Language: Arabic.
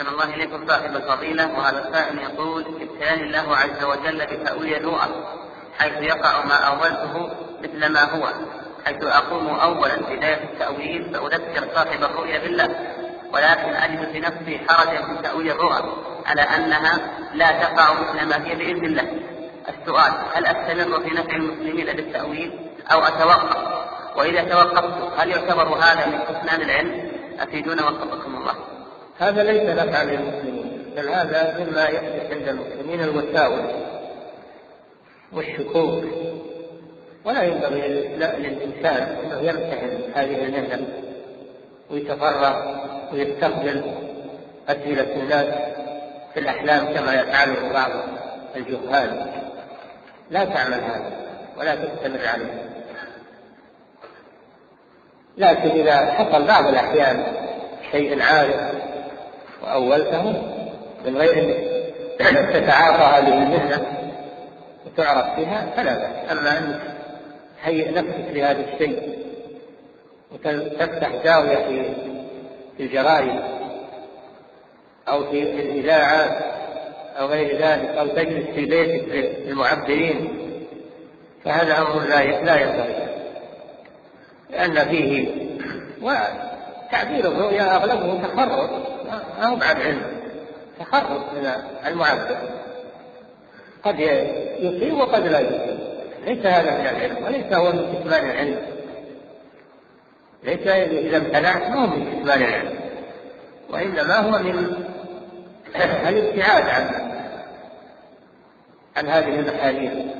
أحسن الله إليكم صاحب الفضيلة وهذا السائل يقول ابتلاني الله عز وجل بتأويل الرؤى حيث يقع ما أولته مثل ما هو حيث أقوم أولا بداية التأويل فأذكر صاحب الرؤيا بالله ولكن أجد في نفسي حرجا في تأويل الرؤى على أنها لا تقع مثل ما هي بإذن الله. السؤال هل أستمر في نفع المسلمين بالتأويل أو أتوقف؟ وإذا توقفت هل يعتبر هذا من حسنان العلم؟ أفيدونا وفقكم الله. هذا ليس نفعا للمسلمين بل هذا مما يحدث عند المسلمين الوساوس والشكوك. ولا ينبغي للإنسان أنه يمتحن هذه المهنة ويتفرغ ويستقبل أسئلة الناس في الأحلام كما يفعله بعض الجهال. لا تعمل هذا ولا تستمر عليه. لكن إذا حصل بعض الأحيان شيء عارف وأولته من غير أن تتعاطى هذه المهنة وتعرف فيها فلا بأس. أما أن تهيئ نفسك لهذا الشيء وتفتح زاوية في الجرائد أو في الإذاعات أو غير ذلك أو تجلس في بيتك للمعبرين فهذا أمر لا لا ينبغي لأن فيه وتعبير الرؤيا أغلبه تخرج. ما هو بعد علم. تخرج من المعبر قد يصيب وقد لا يصيب. ليس هذا من العلم وليس هو من كتمان العلم. ليس إذا امتنعت ما هو من كتمان العلم. وإنما هو من الابتعاد عن عن هذه المحاليل.